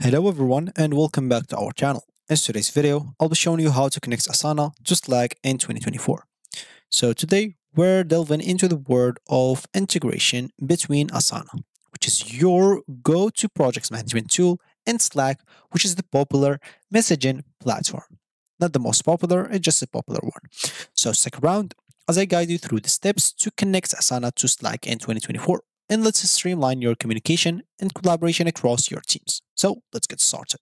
Hello everyone and welcome back to our channel. In today's video, I'll be showing you how to connect Asana to Slack in 2024. So today, we're delving into the world of integration between Asana, which is your go-to projects management tool, and Slack, which is the popular messaging platform. Not the most popular, it's just a popular one. So stick around as I guide you through the steps to connect Asana to Slack in 2024 and let's streamline your communication and collaboration across your teams. So let's get started.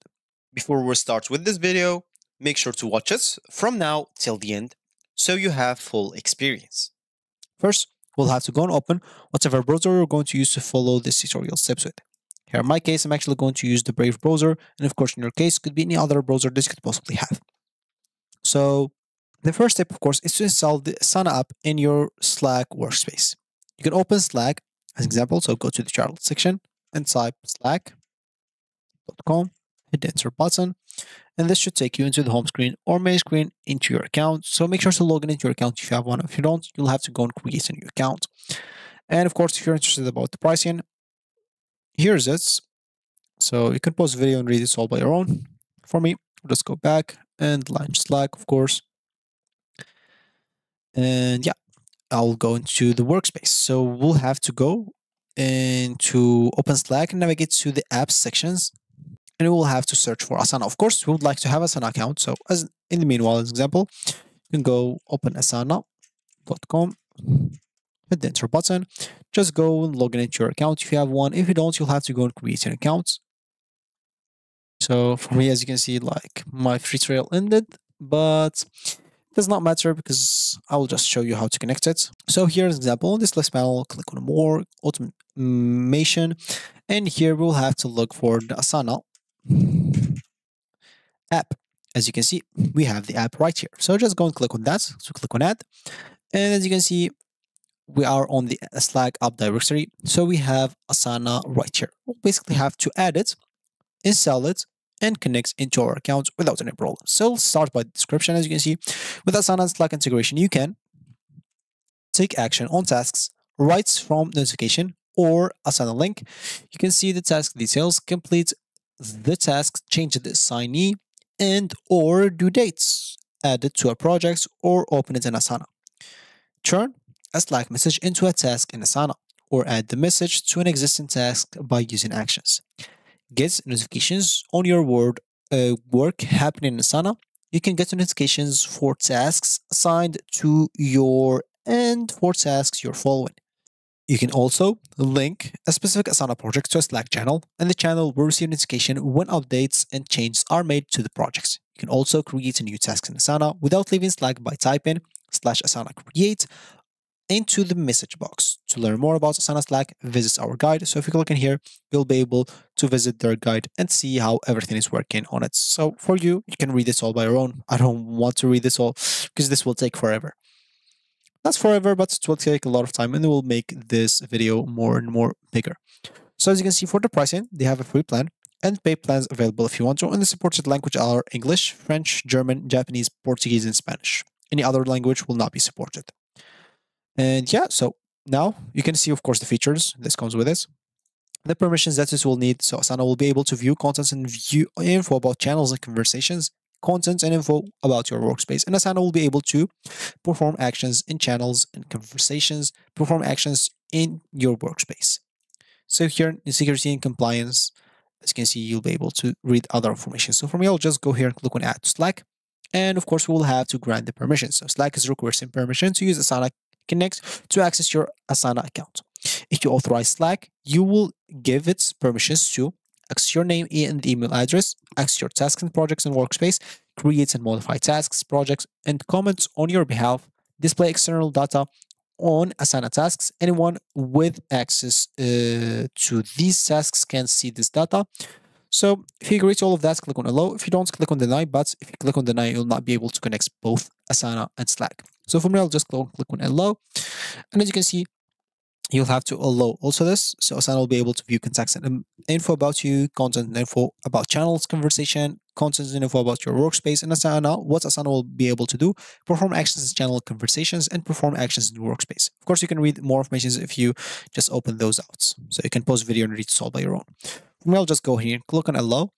Before we start with this video, make sure to watch us from now till the end so you have full experience. First, we'll have to go and open whatever browser you're going to use to follow this tutorial steps with. Here in my case, I'm actually going to use the Brave browser, and of course in your case, could be any other browser this could possibly have. So the first step, of course, is to install the Asana app in your Slack workspace. You can open Slack as example. So go to the chart section and type slack.com, hit the enter button, and this should take you into the home screen or main screen into your account. So make sure to log in into your account if you have one. If you don't, you'll have to go and create a new account. And of course, if you're interested about the pricing, here's it. So you can pause the video and read this all by your own. For me, let's go back and launch Slack, of course. And yeah, I'll go into the workspace. So we'll have to go into open Slack and navigate to the apps sections and we'll have to search for Asana. Of course, we would like to have Asana account. So as in the meanwhile, as example, you can go open asana.com, hit the enter button, just go and log in into your account if you have one. If you don't, you'll have to go and create an account. So for me, as you can see, like my free trial ended, but does not matter because I will just show you how to connect it. So here's an example. This list panel, click on more automation. And here we'll have to look for the Asana app. As you can see, we have the app right here. So just go and click on that. So click on add. And as you can see, we are on the Slack app directory. So we have Asana right here. We'll basically have to add it, install it, and connects into our account without any problem. So start by description. As you can see, with Asana Slack integration, you can take action on tasks right from notification or Asana link. You can see the task details, complete the task, change the assignee, and or due dates, add it to a project or open it in Asana. Turn a Slack message into a task in Asana or add the message to an existing task by using actions get notifications on your word, uh, work happening in Asana. You can get notifications for tasks assigned to your and for tasks you're following. You can also link a specific Asana project to a Slack channel, and the channel will receive notification when updates and changes are made to the projects. You can also create a new task in Asana without leaving Slack by typing slash Asana create into the message box. To learn more about Asana Slack, visit our guide. So if you click in here, you'll be able to visit their guide and see how everything is working on it. So for you, you can read this all by your own. I don't want to read this all because this will take forever. Not forever, but it will take a lot of time and it will make this video more and more bigger. So as you can see for the pricing, they have a free plan and paid plans available if you want to. And the supported language are English, French, German, Japanese, Portuguese, and Spanish. Any other language will not be supported. And yeah, so now you can see, of course, the features. This comes with it. The permissions that this will need. So Asana will be able to view contents and view info about channels and conversations, contents and info about your workspace. And Asana will be able to perform actions in channels and conversations, perform actions in your workspace. So here in security and compliance, as you can see, you'll be able to read other information. So for me, I'll just go here and click on add to Slack. And of course, we will have to grant the permissions. So Slack is requesting permission to use Asana Connect to access your Asana account. If you authorize Slack, you will give its permissions to access your name and email address, access your tasks and projects in Workspace, create and modify tasks, projects, and comments on your behalf, display external data on Asana tasks. Anyone with access uh, to these tasks can see this data. So if you agree to all of that, click on allow. If you don't, click on deny. But if you click on deny, you'll not be able to connect both Asana and Slack. So for me, I'll just click on allow. And as you can see, you'll have to allow also this. So Asana will be able to view contacts and um, info about you, content and info about channels, conversation, content and info about your workspace. And Asana, what Asana will be able to do, perform actions in channel conversations and perform actions in workspace. Of course, you can read more information if you just open those out. So you can pause video and read this all by your own. I'll just go here, click on allow.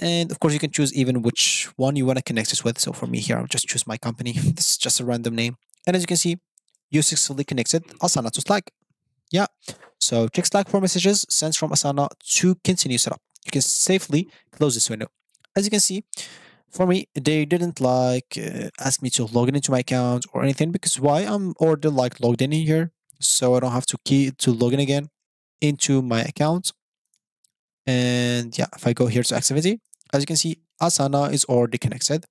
And of course, you can choose even which one you want to connect this with. So for me here, I'll just choose my company. This is just a random name. And as you can see, you successfully connected Asana to Slack. Yeah. So check Slack for messages sent from Asana to continue setup. You can safely close this window. As you can see, for me, they didn't like uh, ask me to log in into my account or anything because why I'm already like logged in here, so I don't have to key to log in again into my account. And yeah, if I go here to activity, as you can see, Asana is already connected.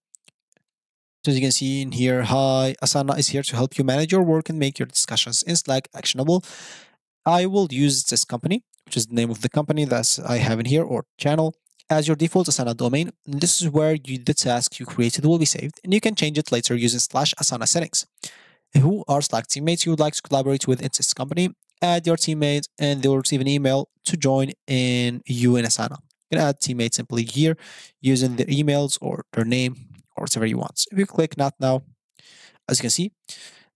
So as you can see in here, hi, Asana is here to help you manage your work and make your discussions in Slack actionable. I will use this company, which is the name of the company that I have in here or channel as your default Asana domain. This is where you, the task you created will be saved, and you can change it later using slash Asana settings. Who are Slack teammates you would like to collaborate with in this company? Add your teammates, and they will receive an email to join in you in Asana. You can add teammates simply here using their emails or their name or whatever you want. So if you click not now, as you can see,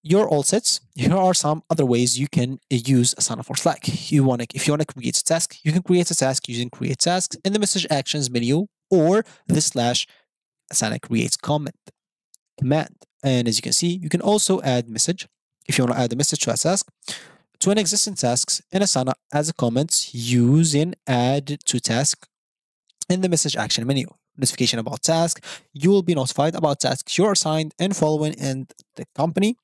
you're all set. Here are some other ways you can use Asana for Slack. You want to, if you want to create a task, you can create a task using create tasks in the message actions menu or the slash Asana creates comment command. And as you can see, you can also add message if you want to add a message to a task to an existing tasks in Asana as a comment using add to task in the message action menu. Notification about task. You will be notified about tasks you're assigned and following in the company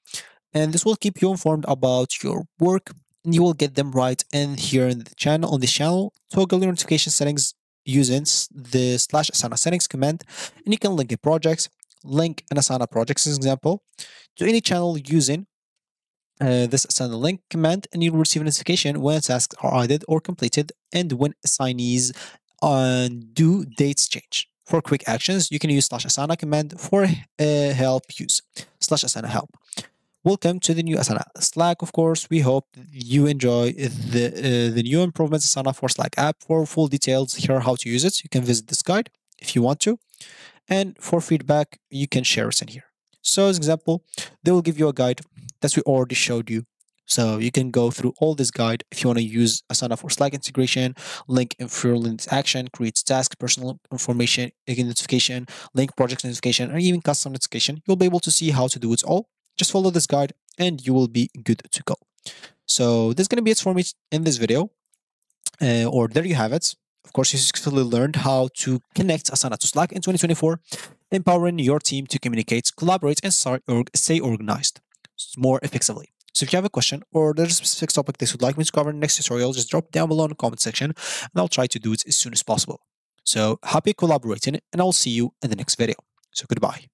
and this will keep you informed about your work and you will get them right in here in the channel on this channel toggle your notification settings using the slash asana settings command and you can link a projects link an asana projects as an example to any channel using uh, this asana link command and you'll receive a notification when tasks are added or completed and when assignees on due dates change for quick actions you can use slash asana command for uh, help use slash asana help Welcome to the new Asana Slack. Of course, we hope you enjoy the uh, the new improvements Asana for Slack app. For full details, here how to use it, you can visit this guide if you want to. And for feedback, you can share us in here. So, as example, they will give you a guide that we already showed you. So you can go through all this guide if you want to use Asana for Slack integration, link influence action, creates task, personal information, again notification, link project notification, or even custom notification. You'll be able to see how to do it all just follow this guide and you will be good to go. So this is going to be it for me in this video. Uh, or there you have it. Of course, you successfully learned how to connect Asana to Slack in 2024, empowering your team to communicate, collaborate, and start or stay organized more effectively. So if you have a question or there's a specific topic that you'd like me to cover in the next tutorial, just drop down below in the comment section and I'll try to do it as soon as possible. So happy collaborating and I'll see you in the next video. So goodbye.